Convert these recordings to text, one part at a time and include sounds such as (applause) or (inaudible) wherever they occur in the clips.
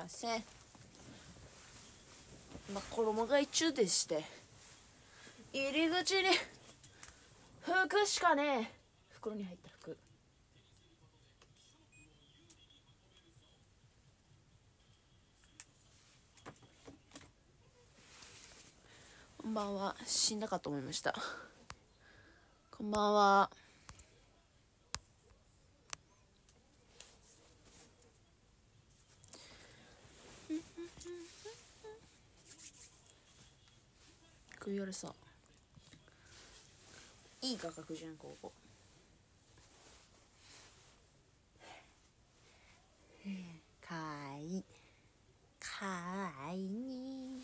ません。まあ衣替え中でして入り口に服しかねえ。袋に入った服。こんばんは。死んだかと思いました。こんばんは。首割れさ。いい価格じゃんここ。かわいい。かわいい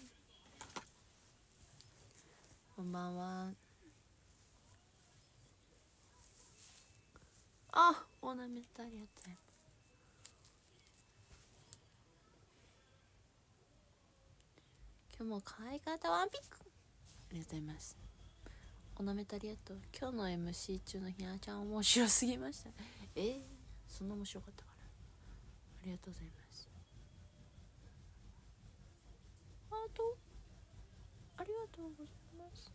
こんばんは。あオーナメントありがとうございます今日も可愛かったワンピックありがとうございます。おなめたありがと今日の MC 中のひなちゃん面白すぎました。えー、そんな面白かったかなありがとうございます。ハート？ありがとうございます。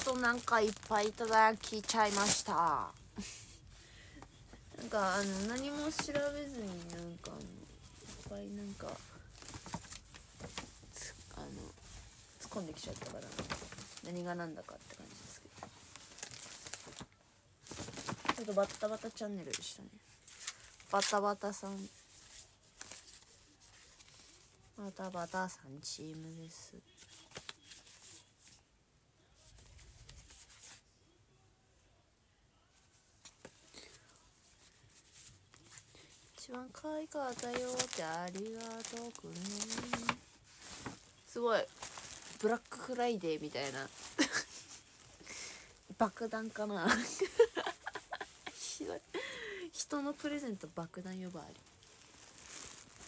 プレゼントなんかいっぱいいただきちゃいました。(laughs) なんかあの何も調べずになんかあのいっぱいなんかつあの突っ込んできちゃったから何が何だかって感じですけど。ちょっとバッタバタチャンネルでしたね。バタバタさん。バタバタさんチームです一番可愛かったよってありがとうくね。すごい。ブラックフライデーみたいな。(laughs) 爆弾かな。(laughs) ひどい。人のプレゼント爆弾呼ばわ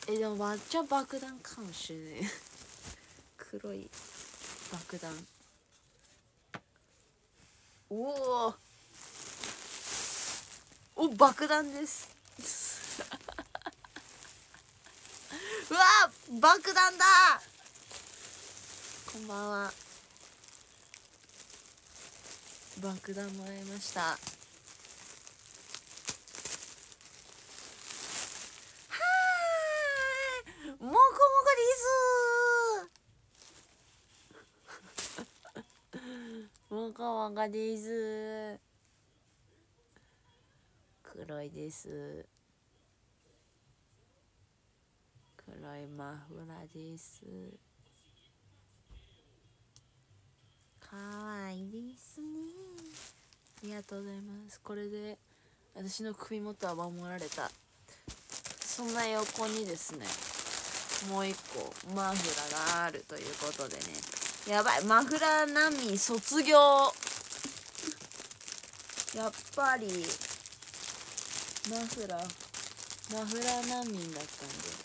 り。えでも抹茶爆弾かもしれない。(laughs) 黒い爆弾。おおお爆弾です。うわ爆弾だ。こんばんは。爆弾もらいました。はーい。もこもこです。(laughs) もこもこです。黒いです黒いマフラですかわいいですね。ありがとうございます。これで私の首元は守られた。そんな横にですねもう一個マフラーがあるということでね。やばいマフラー難民卒業。やっぱりマフラーマフラー難民だったんで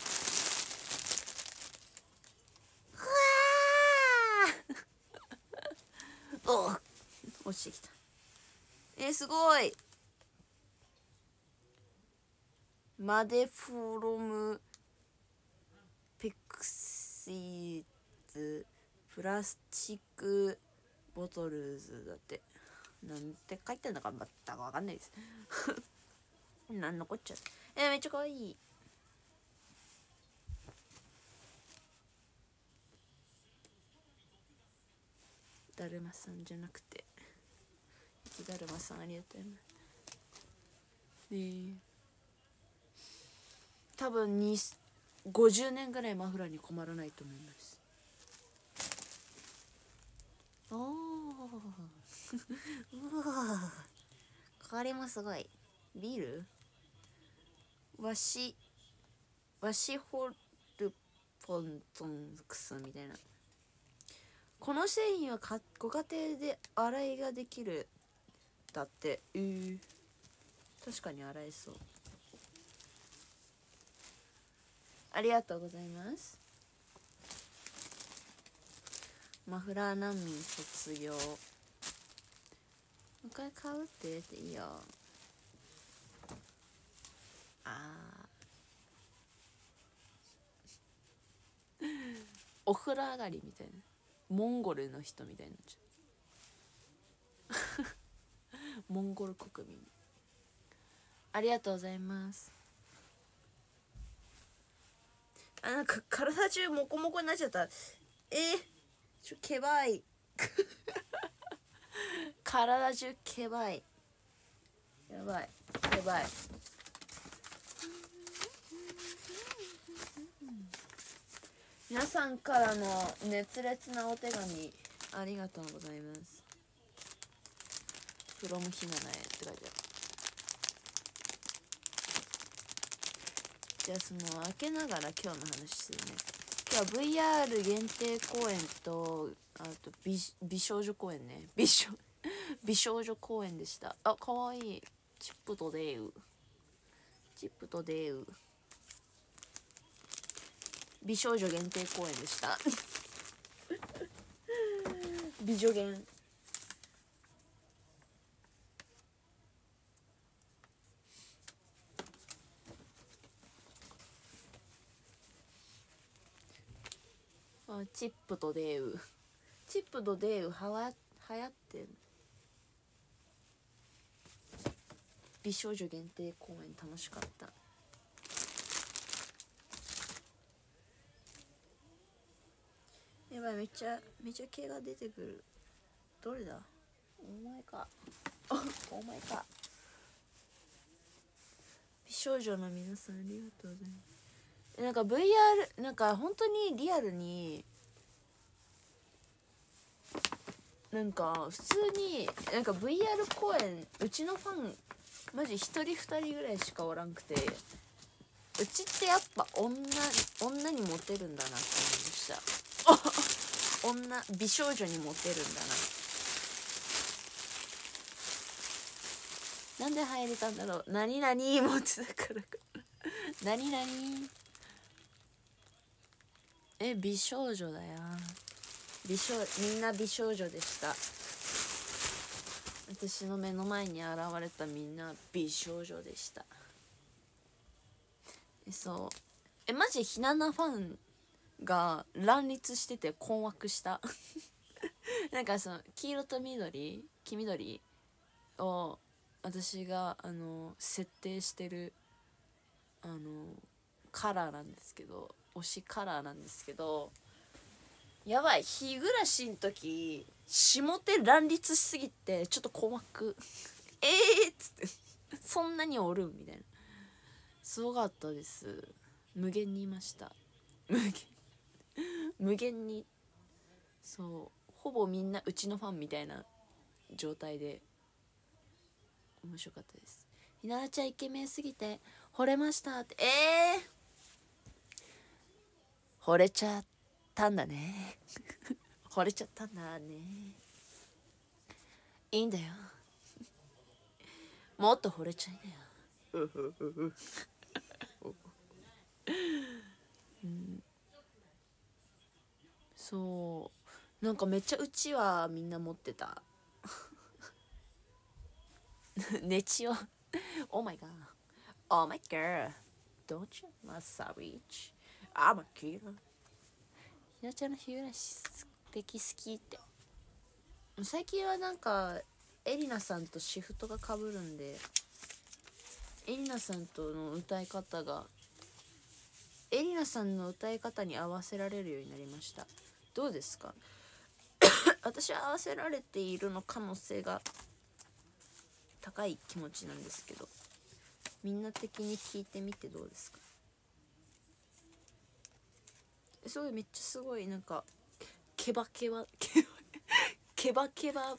お落ちてきた。えー、すごい。マデフォロムペクシーズプラスチックボトルズだって。なんて書いてんのか全くわかんないです。(laughs) なんのこっちゃえー、めっちゃかわいい。だるまさんじゃなくて。雪だるまさんありがとうございますね多分に50年ぐらいマフラーに困らないと思いますおおうわこれもすごいビールわしわしホルポントンクスみたいなこの製品はかご家庭で洗いができるだって。えー、確かに洗えそう。ありがとうございます。マフラー難民卒業。もう一回買うって入れていいよ。あー。(laughs) お風呂上がりみたいな。モンゴルの人みたいになっちゃうモンゴル国民。ありがとうございます。あなんか体中モコモコになっちゃった。えー、ちょけばい。(laughs) 体中けばい。やばい。けばい。皆さんからの熱烈なお手紙ありがとうございます「from ひななへ」って書いてあるじゃあその開けながら今日の話するね。今日は VR 限定公演とあと美美少女公演ね美少美少女公演でしたあかわいいチップとデーウチップとデーウ美少女限定公演でした美女限あチップとデーウ。(laughs) チップとデーウはわ流行ってん。美少女限定公演楽しかった。やばいめっちゃめっちゃ毛が出てくる。どれだ？お前か。(laughs) お前か。美少女の皆さんありがとうございます。なんか VR なんか本当にリアルになんか普通になんか VR 公演うちのファンマジ1人2人ぐらいしかおらんくてうちってやっぱ女女にモテるんだなって思いました。(laughs) 女美少女にモテるんだな。なんで入れたんだろう。何々持ってたから。か何々え美少女だよ。美少みんな美少女でした。私の目の前に現れたみんな美少女でした。えそう。えマジひななファンが乱立してて困惑した？(laughs) なんかその黄色と緑黄緑を私があの設定してるあのカラーなんですけど。推しカラーなんですけどやばい日暮らしの時下手乱立しすぎてちょっと困惑えーっつってそんなにおるんみたいな。すごかったです。無限にいました。無限。無限に。そう。ほぼみんなうちのファンみたいな状態で。面白かったです。ひならちゃんイケメンすぎて惚れましたって。えー、惚れちゃったんだね。(laughs) 惚れちゃったんだね。いいんだよ。もっと惚れちゃいなよ。うん。そう。なんかめっちゃうちはみんな持ってた。ネチオ Oh my god Oh my god Don't you my savage I'm a killer ひなちゃんの日暮らし素敵好きって。最近はなんかエリナさんとシフトがかぶるんでエリナさんとの歌い方がエリナさんの歌い方に合わせられるようになりました。どうですか？(coughs) 私は合わせられているの可能性が高い気持ちなんですけどみんな的に聞いてみてどうですか？すごいめっちゃすごいなんかケバケバ (laughs) ケバケバケバ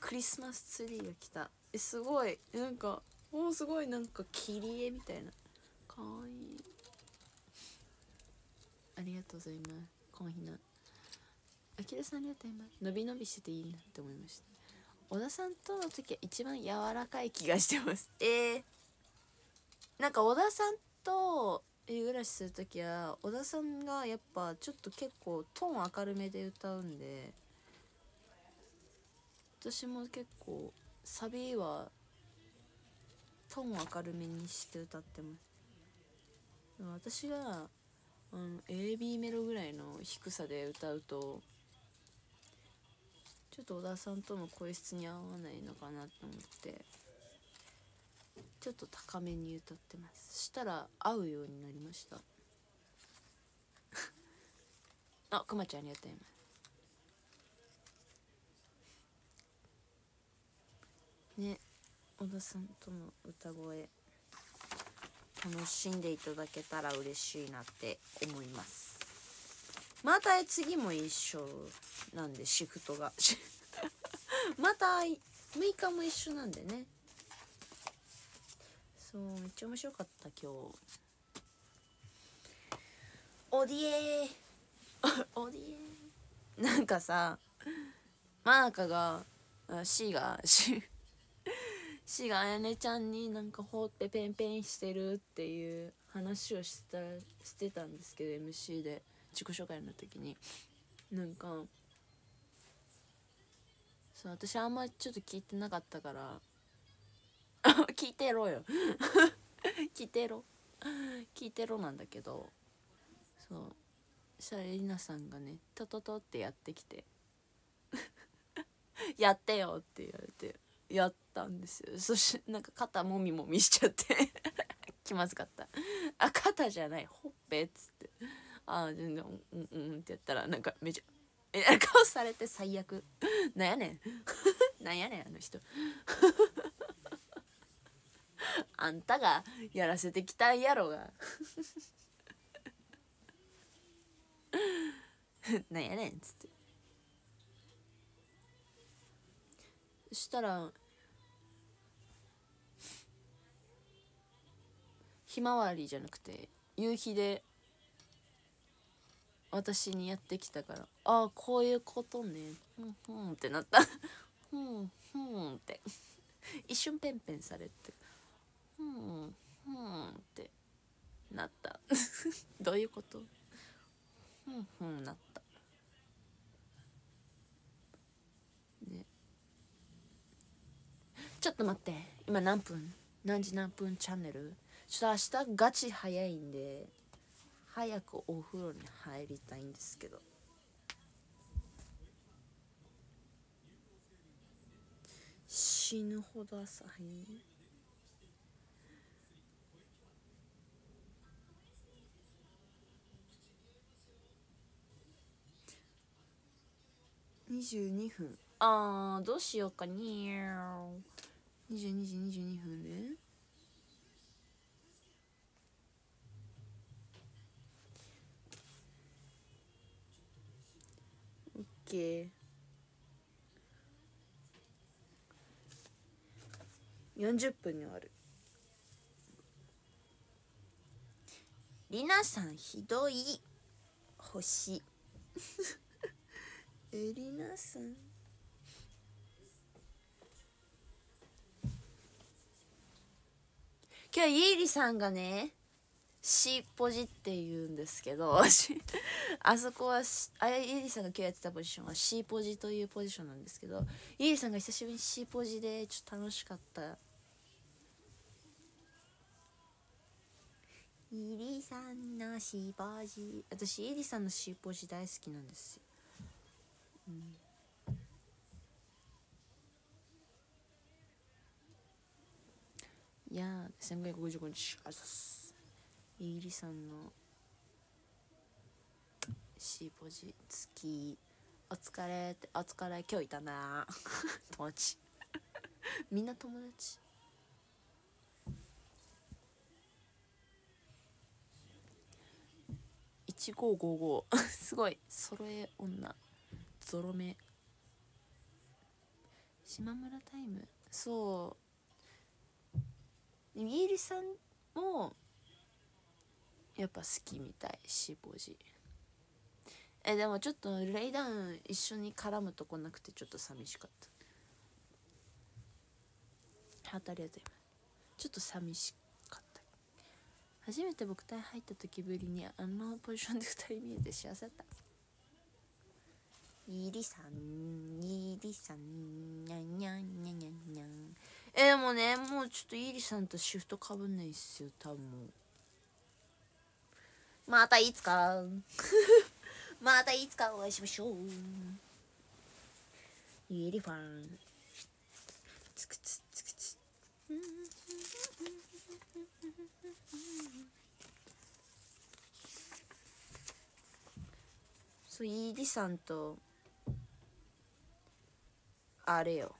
クリスマスツリーが来た。えすごい。なんかもうすごいなんか切り絵みたいな。かわいい。ありがとうございます。この日なあきらさんありがとうございます。伸び伸びしてていいなって思いました。小田さんとの時は一番柔らかい気がしてます。えー、なんか小田さんと人暮らしする時は小田さんがやっぱちょっと結構トーン明るめで歌うんで私も結構サビはトーン明るめにして歌ってます。私が、うん、AB メロぐらいの低さで歌うとちょっと小田さんとの声質に合わないのかなと思って。ちょっと高めに歌ってます。したら合うようになりました。(laughs) あくまちゃんありがとう。ございますね小田さんとの歌声。楽しんでいただけたら嬉しいなって思います。また次も一緒なんでシフトが。(laughs) また6日も一緒なんでね。そうめっちゃ面白かった今日。オディエ (laughs) オディエなんかさマナカが C が C, C があやねちゃんになんかほってペンペンしてるっていう話をしたしてたんですけど MC で自己紹介の時に。なんかそう私あんまちょっと聞いてなかったから (laughs) 聞いてろよ。(laughs) 聞いてろ。聞いてろなんだけどそう。そしたらりなさんがねトトトってやってきて。(laughs) やってよって言われてやったんですよ。そしてなんか肩もみもみしちゃって。気まずかった。あ肩じゃない。ほっぺっつって。ああ全然うんうんってやったらなんかめちゃえ顔されて最悪。なんやねん。なんやねんあの人。(laughs) あんたがやらせてきたんやろが。(laughs) なんやねんっつって。そしたらひまわりじゃなくて夕日で私にやってきたからああこういうことね。ふんふんってなった。ふんふんって。一瞬ペンペンされて。んふんってなった。(laughs) どういうこと？ふんふんなった。ね。ちょっと待って。今何分？何時何分チャンネル？ちょっと明日ガチ早いんで早くお風呂に入りたいんですけど。死ぬほど朝早い。22分。あーどうしようかにゃ22時22分でオッケー。40分に終わる。りなさんひどい。星。エリナさん。今日イーリさんがねシーポジって言うんですけど (laughs) あそこはあイーリさんが今日やってたポジションはシーポジというポジションなんですけどイーリさんが久しぶりにシーポジでちょっと楽しかった。イリさんのシーポジ。私イリさんのシーポジ大好きなんですよいやー1555日あざすイギリさんのシーポジ月。お疲れってお疲れ今日いたな (laughs) 友達。みんな友達。1555 (laughs) すごい。揃え女。ゾロ目。島村タイム？そう。イギリスさんもやっぱ好きみたいシーポジ。えでもちょっとレイダウン一緒に絡むとこなくてちょっと寂しかった。ハートありがとうございますちょっと寂しかった。初めて僕体入った時ぶりにあのポジションで2人見えて幸せだった。イリさんイリさんにゃんにゃんにゃんにゃんにゃんえでもねもうちょっとイリさんとシフトかぶんないっすよ多分。またいつかまたいつかお会いしましょう。イリファン。つくつつくつそうイリさんとあれよ。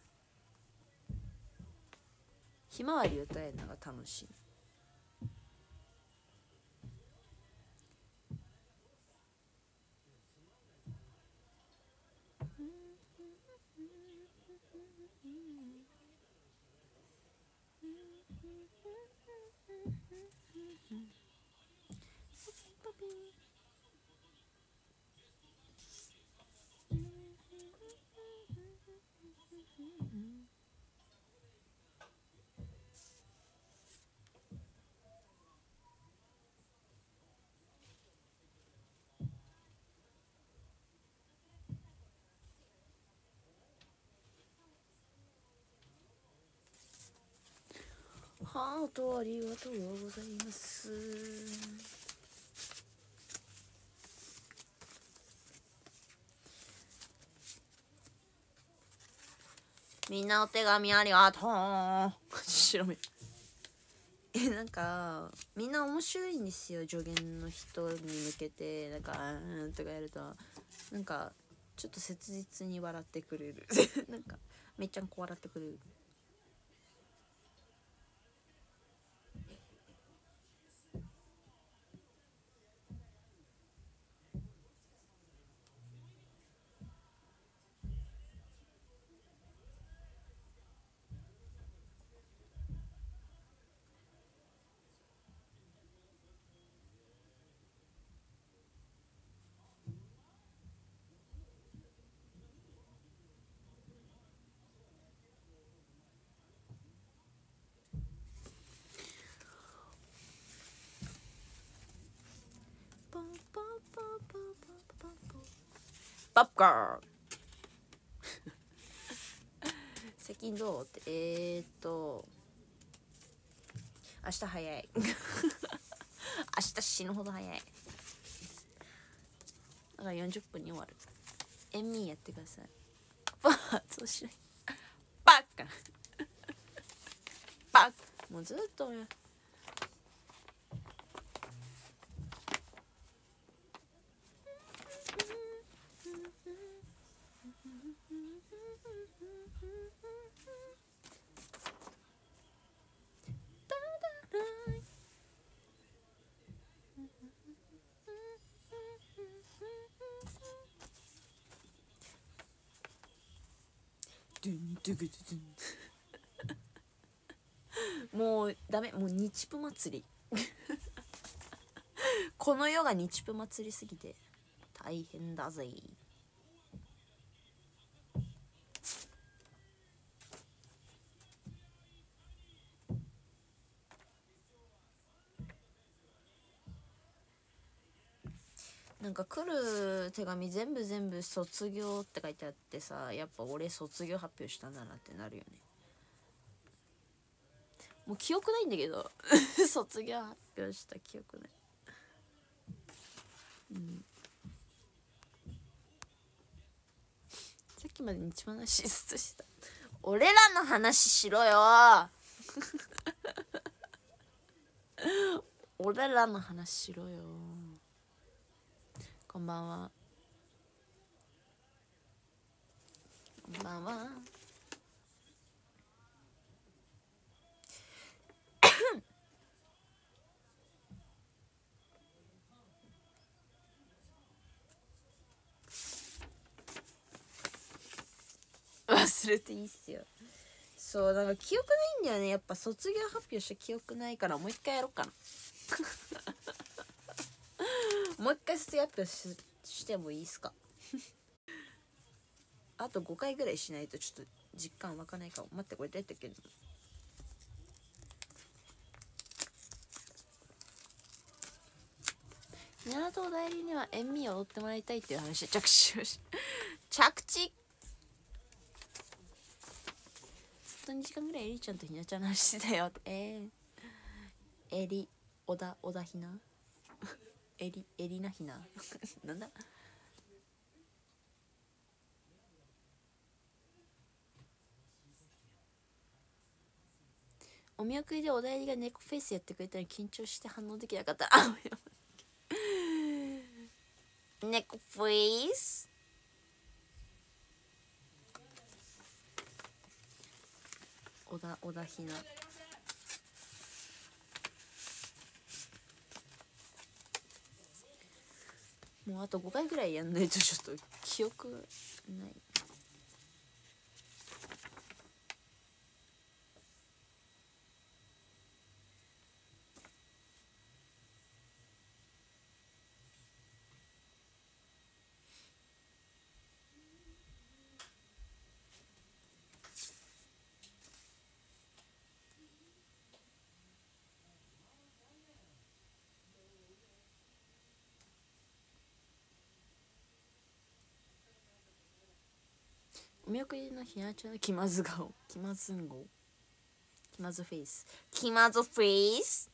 ひまわり歌えるのが楽しい。ハートありがとうございます。みんなお手紙ありがとう。白 (laughs) 目えなんかみんな面白いんですよ助言の人に向けて。なんか「うん」とかやると。なんかちょっと切実に笑ってくれる。(laughs) なんかめっちゃんこ笑ってくれるパンパンパンパンパンパンパンパップカー最近どう？ってえー、っと。明日早い。(laughs) 明日死ぬほど早い。だから40分に終わる。エンミーやってください。パーツをしない。バカバカもうずっとねドゥンドゥグドゥドゥンもうダメもう日プ祭り。(laughs) この世が日プ祭りすぎて大変だぜ。なんか来る手紙全部全部卒業って書いてあってさやっぱ俺卒業発表したんだなってなるよね。もう記憶ないんだけど (laughs) 卒業発表した記憶ない。うん。さっきまで日話ずっとした。俺らの話しろよ。(laughs) 俺らの話しろよこんばんは。こんばんは。(laughs) 忘れていいっすよ。そうだから記憶ないんだよね。やっぱ卒業発表した記憶ないからもう一回やろうかなもう一回卒業発表ししてもいいっすか？(laughs) あと5回ぐらいしないとちょっと実感湧かないかも。待ってこれ出てけどひなとお代理には塩味を踊ってもらいたいっていう話で着地をし (laughs) 着地。ずっと2時間ぐらいエリちゃんとひなちゃんの話してたよえー、エリ小田小田ひなエリエリナひな。(laughs) なんだ？お見送りでお代理が猫フェイスやってくれたら緊張して反応できなかった。(laughs) あ猫フェイス？小田小田ひな。もうあと5回ぐらいやんないとちょっと記憶ない。見送りのひなちゃんの気まず顔。気まずんご。気まずフェイス。気まずフェイス。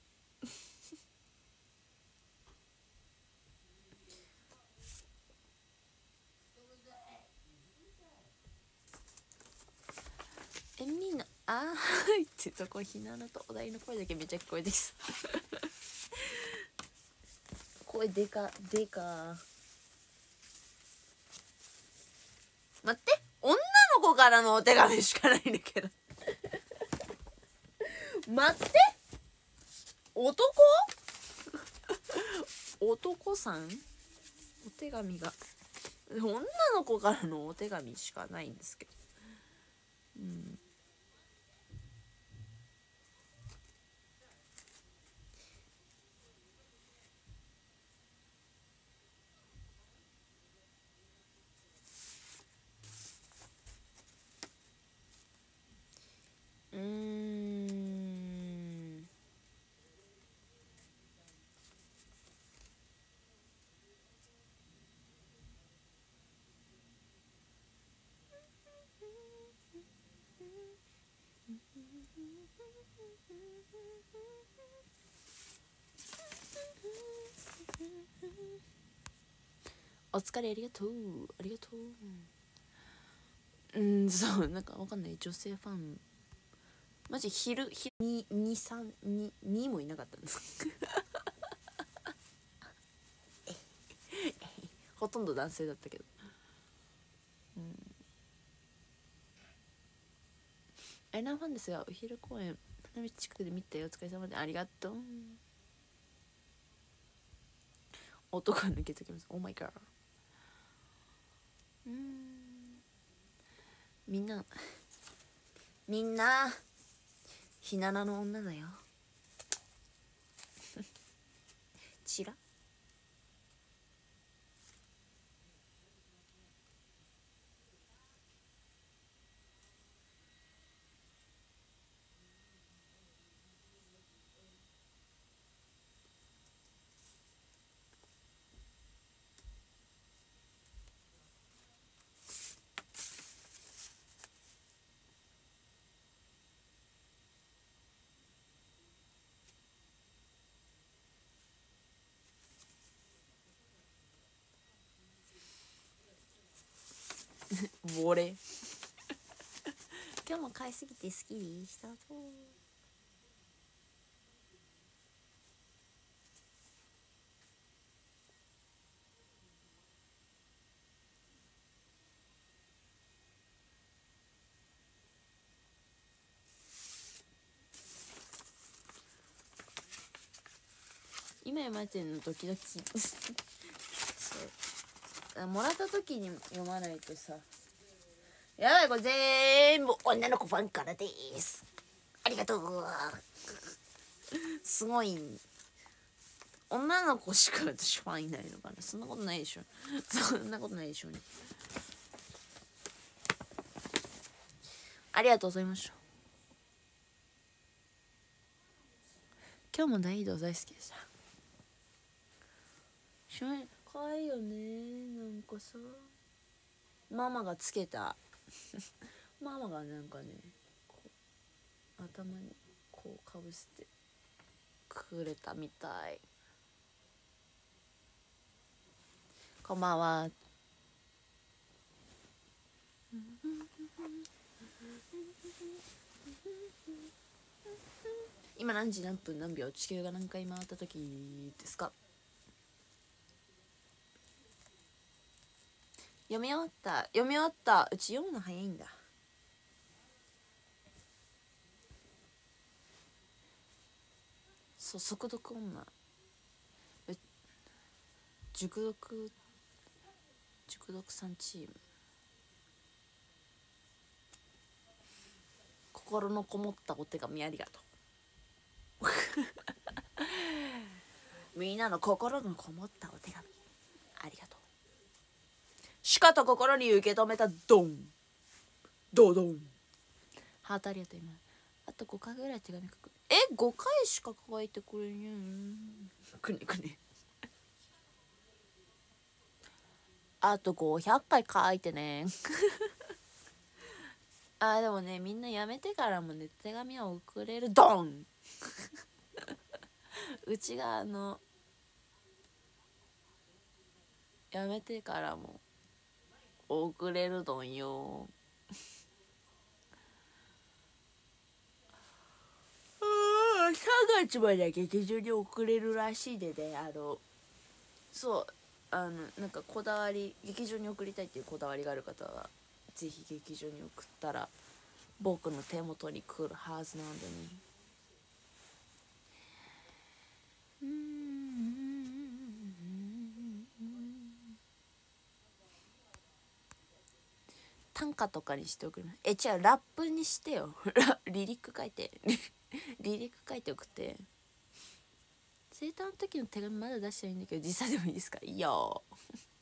えみんなあーいってとこひなのとお題の声だけめっちゃ聞こえてきそう。声でかでか待って。女の子からのお手紙しかないんだけど。待って。男？男さん？お手紙が。女の子からのお手紙しかないんですけどお疲れありがとう。ありがとう。うんそうなんかわかんない。女性ファン。マジ昼昼232もいなかったんです (laughs) ほとんど男性だったけど。うん。アイナファンですがお昼公演。花道近くで見たよお疲れ様でありがとう。男が抜けてきます。オーマイガーうん。みんなみんなひななの女だよ。ち (laughs) ら (laughs) ボレ今日も買いすぎて好きにしたぞ。今読まれてるの時々そうもらった時に読まないとさ。やばいこれ全部女の子ファンからです。ありがとう。(laughs) すごい。女の子しか私ファンいないのかな。そんなことないでしょ。そんなことないでしょ。うねありがとうございました。今日も大移動大好きでした。しょかわいよねなんかさ。ママがつけた。(laughs) ママがなんかね頭にこうかぶせてくれたみたい。こんばんは。今何時何分何秒地球が何回回った時ですか？読み終わった読み終わった。うち読むの早いんだ。そう速読女。え熟読熟読さんチーム。心のこもったお手紙ありがとう。(laughs) みんなの心のこもったお手紙。ありがとう。しかと心に受け止めたドン。ドドン。ハートありがとう今。あと5回ぐらい手紙書く。え5回しか書いてくれんくねくねあと500回書いてね。あでもねみんなやめてからもね手紙を送れるドン。うちがあのやめてからも送れるどんよ。3月まで劇場に送れるらしいでね。あのそうあのなんかこだわり劇場に送りたいっていうこだわりがある方はぜひ劇場に送ったら僕の手元に来るはずなんでね。うん。短歌とかにしておくえ違うラップにしてよ。(laughs) リリック書いて。(laughs) リリック書いておくって。生誕の時の手紙まだ出してないんだけど実際でもいいですか？いいよ。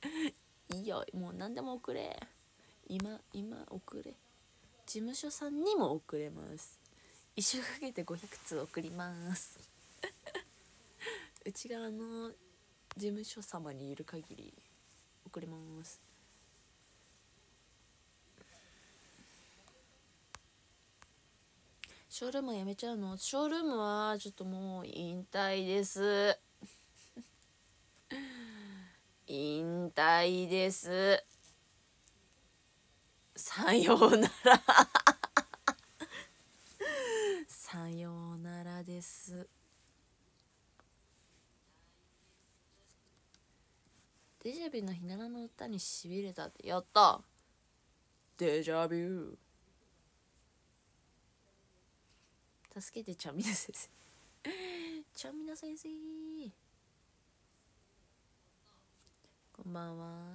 (laughs) いいよ。もう何でも送れ。今今送れ。事務所さんにも送れます。一週かけて500通送ります。うちがあの事務所様にいる限り送ります。ショールームやめちゃうの？ショールームはちょっともう引退です。引退です。さようなら。さようならです。デジャビュのひならの歌にしびれたって。やった。デジャビュー。助けてちゃみな先生。ちゃみな先生。こんばんは。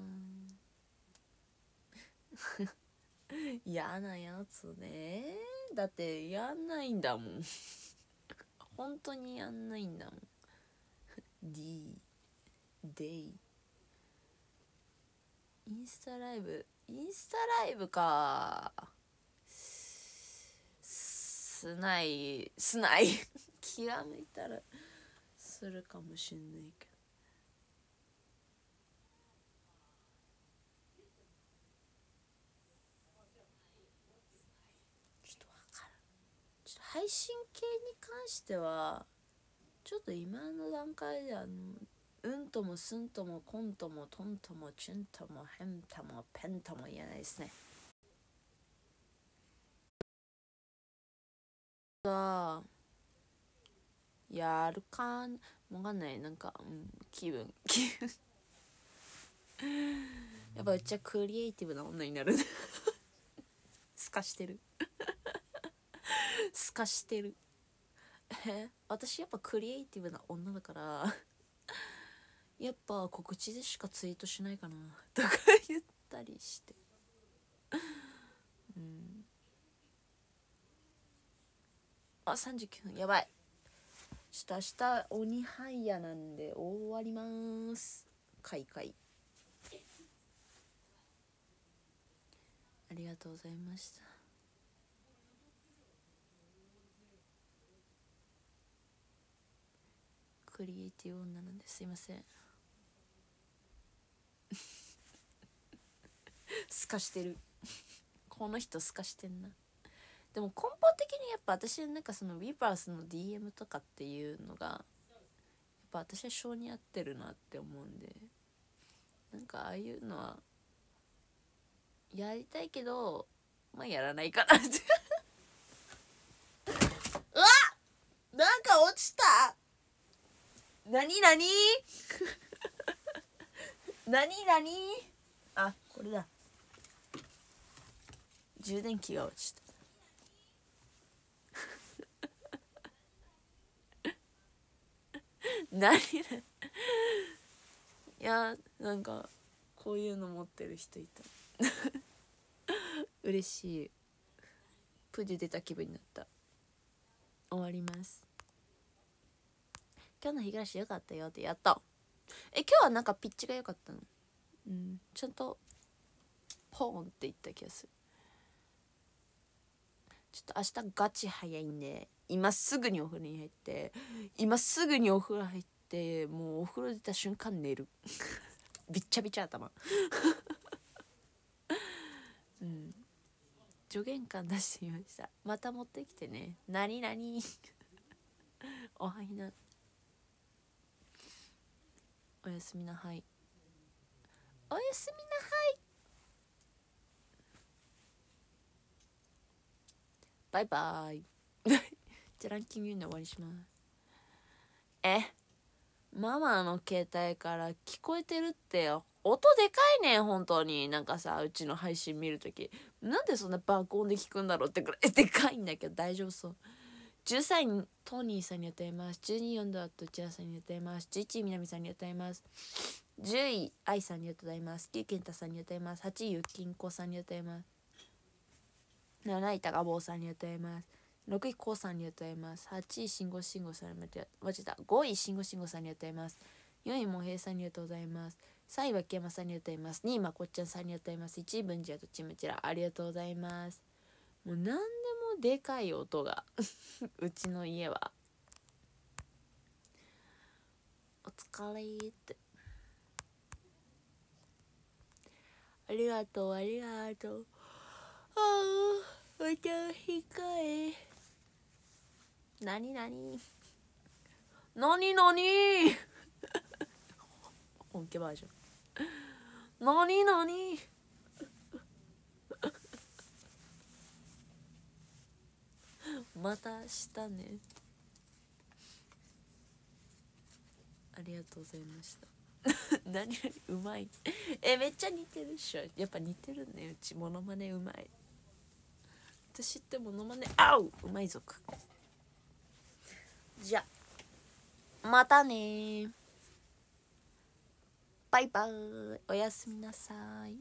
嫌なやつね。だってやんないんだもん。本当にやんないんだもん。D デイ。インスタライブ。インスタライブか。すないすない。(laughs) 気が向いたらするかもしんないけど。ちょっと分からん。配信系に関してはちょっと今の段階であのうんともすんともこんともとんともちゅんともへんともペンとも言えないですね。がやるかわかんない。なんか、うん、気分気分。(laughs) やっぱうちはクリエイティブな女になる。(laughs) すかしてる。(laughs) すかしてる。え私やっぱクリエイティブな女だからやっぱ告知でしかツイートしないかな。とか言ったりして。うん。あ39分。やばい。ちょっと明日鬼ハイヤなんで終わります。かいかいありがとうございました。クリエイティブ女なんですいません。(laughs) すかしてる。この人すかしてんな。でも根本的にやっぱ私なんかそのウィーバースの DM とかっていうのがやっぱ私は性に合ってるなって思うんでなんかああいうのはやりたいけどまあやらないかなって。(laughs) うわなんか落ちた！なになになになにあこれだ。充電器が落ちた。(laughs) 何いやなんかこういうの持ってる人いた。(laughs) 嬉しい。プデュ出た気分になった。終わります。今日の日暮らし良かったよってやったえ今日はなんかピッチが良かったの？うん。ちゃんとポーンって言った気がするちょっと明日ガチ早いんで今すぐにお風呂に入って今すぐにお風呂入ってもうお風呂出た瞬間寝る。(laughs) びっちゃびちゃ頭。(laughs) うん。助言感出してみました。また持ってきてね。何何 (laughs) おはひな。おやすみなはい。おやすみなはい。バイバーイじゃあランキング言うの終わりしますえママの携帯から聞こえてるってよ。音でかいね本当に。なんかさうちの配信見るとき。なんでそんな爆音で聞くんだろうってくらい。(laughs) でかいんだけど大丈夫そう。13位トニーさんに与えます。12位ヨンドアットチラさんに与えます。11位南さんに与えます。10位愛さんに与えます。9位健太さんに与えます。8位ゆきんこさんに与えます。7位高坊さんに与えます。6位こうさんに与えます。8位慎吾慎吾さんに与え間違えた。5位慎吾慎吾さんに与えます。4位も平さんに与えます。3位は木山さんに与えます。2位まこっちゃんさんに与えます。1位文治やとちむちら。ありがとうございます。もう何でもでかい音が。(laughs) うちの家は。お疲れって。ありがとうありがとう。ああまた控え。なになになになに本家バージョン。なになにまたしたね。ありがとうございました。(laughs) 何よりうまい。えめっちゃ似てるっしょ。やっぱ似てるねうち。モノマネうまい。私ってモノマネ？あう！うまいぞく。じゃまたねバイバイ。おやすみなさい。